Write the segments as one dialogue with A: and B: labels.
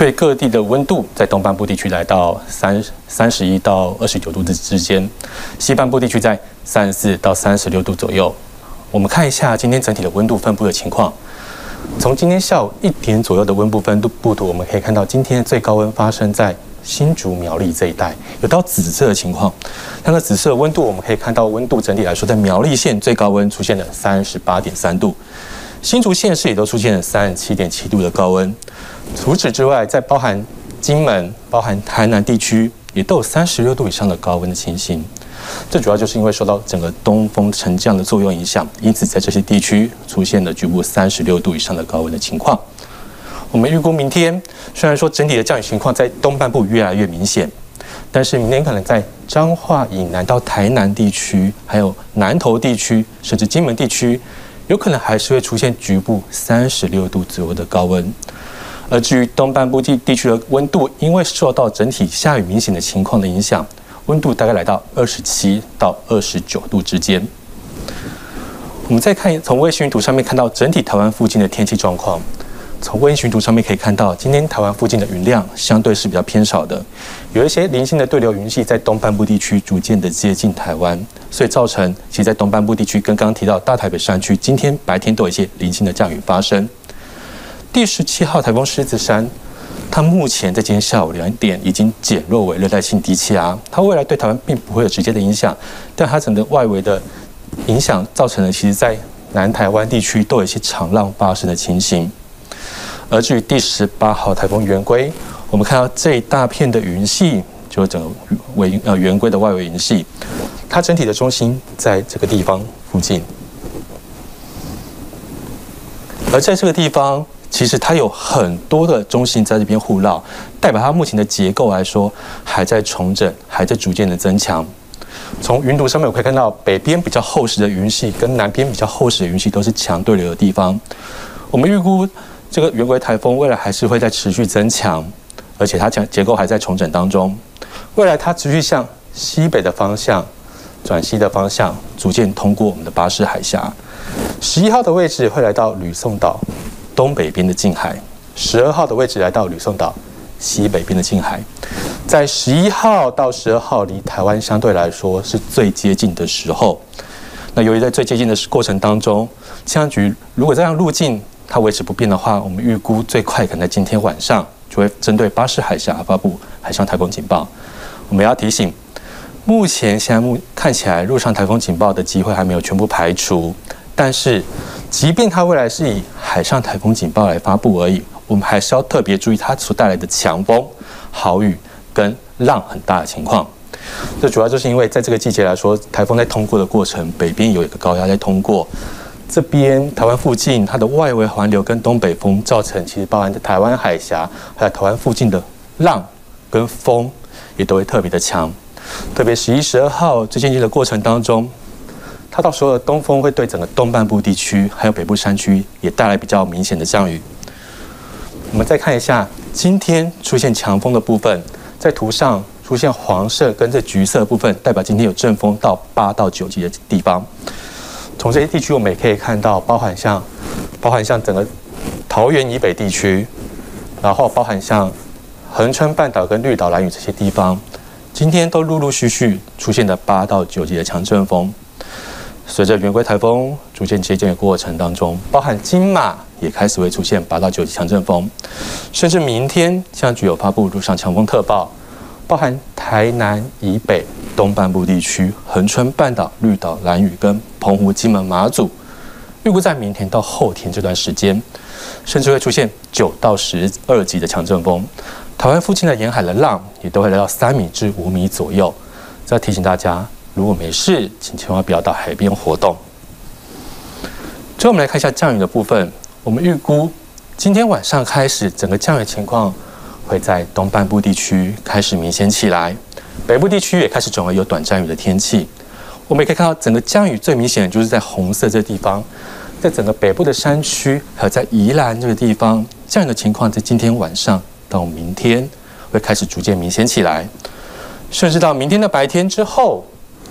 A: 对各地的温度在东半部地区来到三三十一到二十九度之之间，西半部地区在三十四到三十六度左右。我们看一下今天整体的温度分布的情况。从今天下午一点左右的温度分布图，我们可以看到今天最高温发生在新竹苗栗这一带，有到紫色的情况。那个紫色温度，我们可以看到温度整体来说，在苗栗县最高温出现了三十八点三度，新竹县市也都出现了三十七点七度的高温。除此之外，在包含金门、包含台南地区，也都有三十六度以上的高温的情形。这主要就是因为受到整个东风沉降的作用影响，因此在这些地区出现了局部三十六度以上的高温的情况。我们预估明天，虽然说整体的降雨情况在东半部越来越明显，但是明天可能在彰化以南到台南地区，还有南投地区，甚至金门地区，有可能还是会出现局部三十六度左右的高温。而至于东半部地地区的温度，因为受到整体下雨明显的情况的影响，温度大概来到二十七到二十九度之间。我们再看从卫星云图上面看到整体台湾附近的天气状况。从卫星云图上面可以看到，今天台湾附近的云量相对是比较偏少的，有一些零星的对流云系在东半部地区逐渐的接近台湾，所以造成其实在东半部地区跟刚刚提到大台北山区，今天白天都有一些零星的降雨发生。第十七号台风狮子山，它目前在今天下午两点已经减弱为热带性低气压，它未来对台湾并不会有直接的影响，但它整个外围的影响造成了，其实在南台湾地区都有一些长浪发生的情形。而至于第十八号台风圆规，我们看到这一大片的云系，就是整个围呃圆规的外围云系，它整体的中心在这个地方附近，而在这个地方。其实它有很多的中心在这边互绕，代表它目前的结构来说还在重整，还在逐渐的增强。从云图上面我可以看到，北边比较厚实的云系跟南边比较厚实的云系都是强对流的地方。我们预估这个圆规台风未来还是会在持续增强，而且它强结构还在重整当中。未来它持续向西北的方向转西的方向，逐渐通过我们的巴士海峡。十一号的位置会来到吕宋岛。东北边的近海，十二号的位置来到吕宋岛西北边的近海，在十一号到十二号离台湾相对来说是最接近的时候。那由于在最接近的过程当中，气象局如果这样路径它维持不变的话，我们预估最快可能在今天晚上就会针对巴士海峡发布海上台风警报。我们要提醒，目前现在目看起来陆上台风警报的机会还没有全部排除，但是。即便它未来是以海上台风警报来发布而已，我们还是要特别注意它所带来的强风、豪雨跟浪很大的情况。这主要就是因为在这个季节来说，台风在通过的过程，北边有一个高压在通过，这边台湾附近它的外围环流跟东北风造成，其实包含在台湾海峡还有台湾附近的浪跟风也都会特别的强。特别十一、十二号最近的过程当中。它到时候的东风会对整个东半部地区还有北部山区也带来比较明显的降雨。我们再看一下今天出现强风的部分，在图上出现黄色跟这橘色部分，代表今天有阵风到八到九级的地方。从这些地区我们也可以看到，包含像包含像整个桃园以北地区，然后包含像恒春半岛跟绿岛、蓝屿这些地方，今天都陆陆续续出现了八到九级的强阵风。随着圆规台风逐渐接近的过程当中，包含金马也开始会出现八到九级强阵风，甚至明天气象局有发布陆上强风特报，包含台南以北东半部地区、恒春半岛、绿岛、蓝屿跟澎湖、金门、马祖，预估在明天到后天这段时间，甚至会出现九到十二级的强阵风，台湾附近的沿海的浪也都会来到三米至五米左右。再提醒大家。如果没事，请千万不要到海边活动。最后，我们来看一下降雨的部分。我们预估今天晚上开始，整个降雨情况会在东半部地区开始明显起来，北部地区也开始转为有短暂雨的天气。我们也可以看到，整个降雨最明显的就是在红色这地方，在整个北部的山区，还有在宜兰这个地方，降雨的情况在今天晚上到明天会开始逐渐明显起来，甚至到明天的白天之后。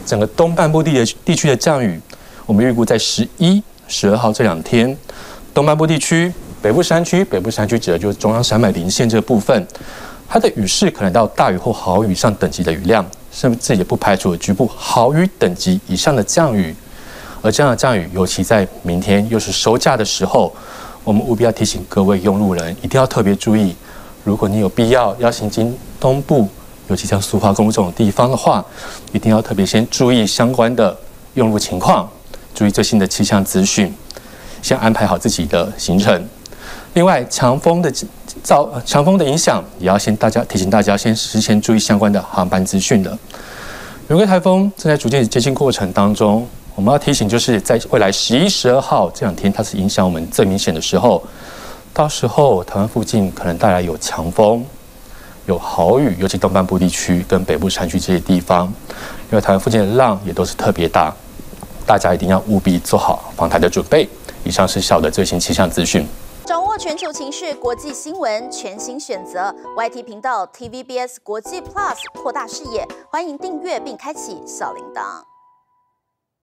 A: 整个东半部地的地区的降雨，我们预估在十一、十二号这两天，东半部地区北部山区，北部山区指的就是中央山脉林线这部分，它的雨势可能到大雨或豪雨上等级的雨量，甚至也不排除局部豪雨等级以上的降雨。而这样的降雨，尤其在明天又是收假的时候，我们务必要提醒各位用路人，一定要特别注意。如果你有必要要行经东部，尤其像苏花公路这种地方的话，一定要特别先注意相关的用路情况，注意最新的气象资讯，先安排好自己的行程。另外，强风的造强风的影响，也要先大家提醒大家先事先注意相关的航班资讯的。有个台风正在逐渐接近过程当中。我们要提醒，就是在未来十一、十二号这两天，它是影响我们最明显的时候。到时候台湾附近可能带来有强风、有豪雨，尤其东半部地区跟北部山区这些地方，因为台湾附近的浪也都是特别大，大家一定要务必做好防台的准备。以上是小的最新气象资讯。
B: 掌握全球情势、国际新闻，全新选择 YT 频道 TVBS 国际 Plus，扩大视野。欢迎订阅并开启小铃铛。